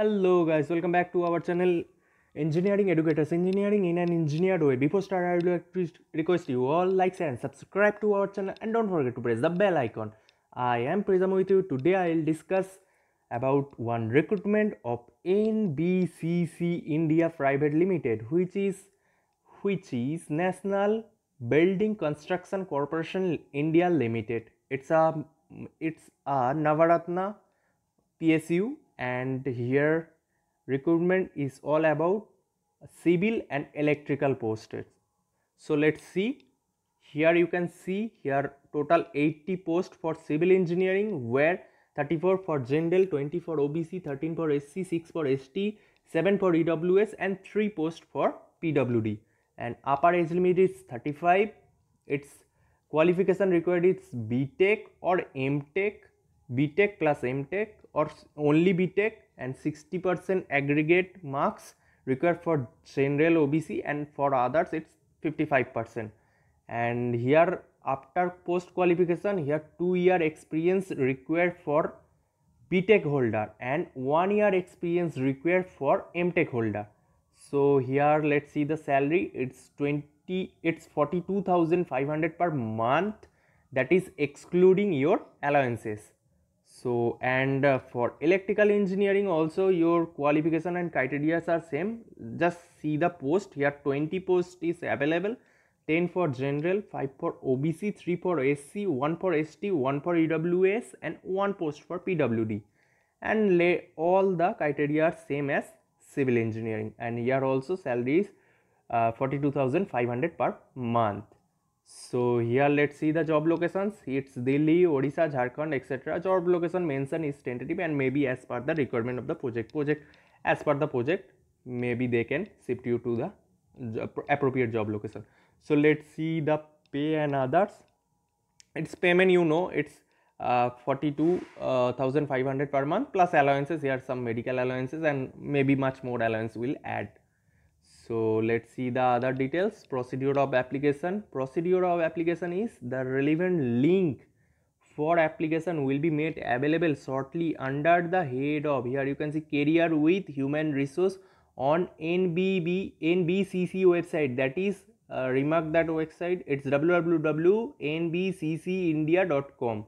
Hello guys, welcome back to our channel Engineering Educators Engineering in an Engineered Way. Before start, I would like to request you all like, share and subscribe to our channel and don't forget to press the bell icon. I am Prism with you. Today I will discuss about one recruitment of NBCC India Private Limited which is which is National Building Construction Corporation India Limited. It's a it's a Navaratna PSU and here recruitment is all about civil and electrical posted. So let's see. Here you can see here total 80 posts for civil engineering where 34 for general 20 for OBC 13 for SC 6 for ST 7 for EWS and 3 posts for PWD and upper age limit is 35 its qualification required is BTech or MTech BTech plus MTech or only BTech and 60% aggregate marks required for general OBC and for others it's 55% and here after post qualification here 2 year experience required for BTech holder and 1 year experience required for MTech holder. So here let's see the salary. It's 20 it's 42500 per month. That is excluding your allowances so and uh, for electrical engineering also your qualification and criteria are same. Just see the post. Here 20 post is available. 10 for general 5 for obc 3 for sc 1 for st 1 for ews and 1 post for pwd and lay all the criteria are same as civil engineering. And here also salary is uh, 42500 per month so here let's see the job locations. It's delhi odisha jharkhand etc job location mention is tentative and maybe as per the requirement of the project. Project as per the project maybe they can shift you to the appropriate job location. So let's see the pay and others. Its payment you know it's uh, 42,500 uh, per month plus allowances. Here some medical allowances and maybe much more allowance will add so let's see the other details. Procedure of application. Procedure of application is the relevant link for application will be made available shortly under the head of here you can see career with human resource on nbb nbcc website. That is uh, remark that website. It's www.nbccindia.com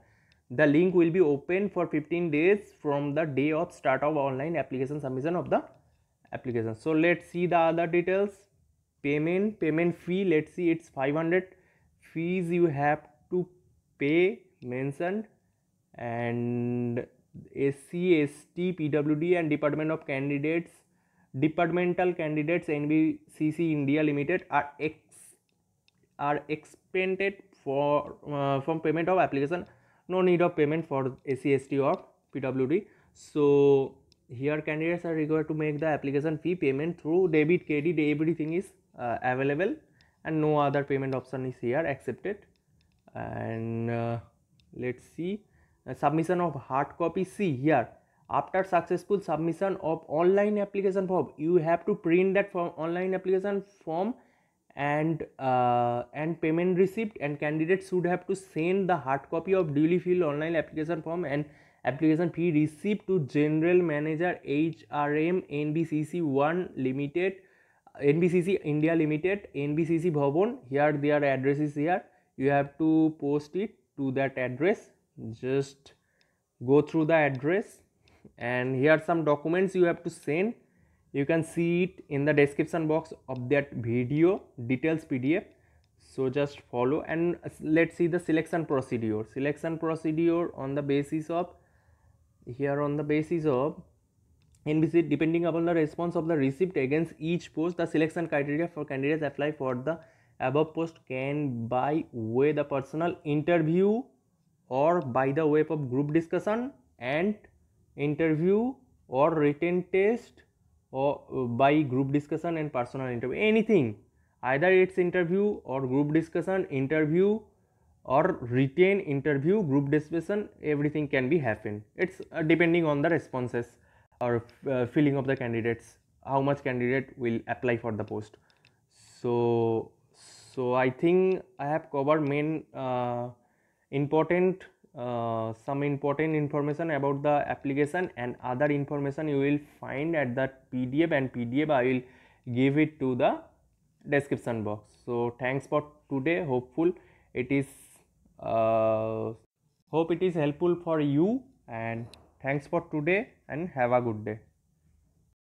the link will be open for 15 days from the day of start of online application submission of the application. So let's see the other details. Payment payment fee let's see it's 500 fees you have to pay mentioned. And SC, PWD and Department of Candidates. Departmental candidates NBCC India Limited are ex are expended for uh, from payment of application. No need of payment for SC, or PWD so here candidates are required to make the application fee payment through debit credit everything is uh, available and no other payment option is here accepted. And uh, let's see. Uh, submission of hard copy. See here. After successful submission of online application form you have to print that form online application form and uh, and payment receipt and candidates should have to send the hard copy of duly filled online application form and application fee received to general manager hrm nbcc 1 limited nbcc india limited nbcc bhavan. Here their address is here. You have to post it to that address. Just go through the address. And here some documents you have to send. You can see it in the description box of that video details pdf so just follow and let's see the selection procedure. Selection procedure on the basis of here on the basis of NBC depending upon the response of the receipt against each post the selection criteria for candidates apply for the above post can by way the personal interview or by the way of group discussion and interview or written test or uh, by group discussion and personal interview. Anything either it's interview or group discussion interview or retain interview group discussion everything can be happen it's uh, depending on the responses or uh, filling of the candidates how much candidate will apply for the post. So so i think i have covered main uh, important uh, some important information about the application and other information you will find at the pdf and pdf i will give it to the description box. So thanks for today. Hopeful it is uh, hope it is helpful for you and thanks for today and have a good day.